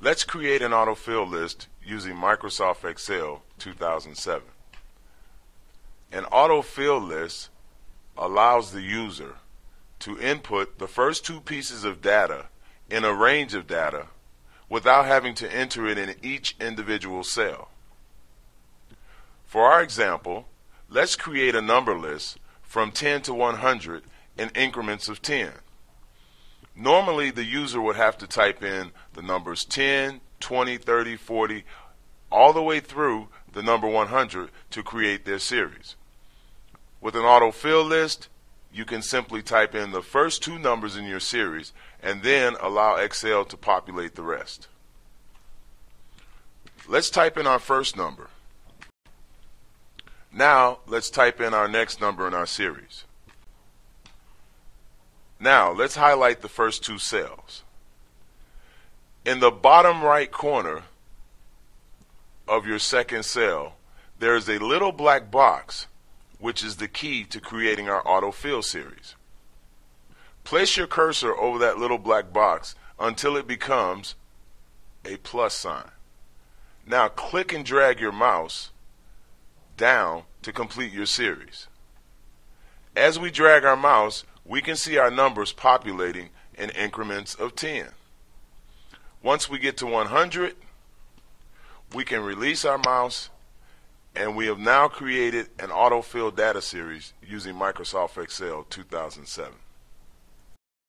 Let's create an autofill list using Microsoft Excel 2007. An autofill list allows the user to input the first two pieces of data in a range of data without having to enter it in each individual cell. For our example, let's create a number list from 10 to 100 in increments of 10. Normally, the user would have to type in the numbers 10, 20, 30, 40, all the way through the number 100 to create their series. With an autofill list, you can simply type in the first two numbers in your series and then allow Excel to populate the rest. Let's type in our first number. Now, let's type in our next number in our series. Now, let's highlight the first two cells. In the bottom right corner of your second cell, there is a little black box which is the key to creating our autofill series. Place your cursor over that little black box until it becomes a plus sign. Now click and drag your mouse down to complete your series. As we drag our mouse, we can see our numbers populating in increments of 10. Once we get to 100, we can release our mouse and we have now created an autofill data series using Microsoft Excel 2007.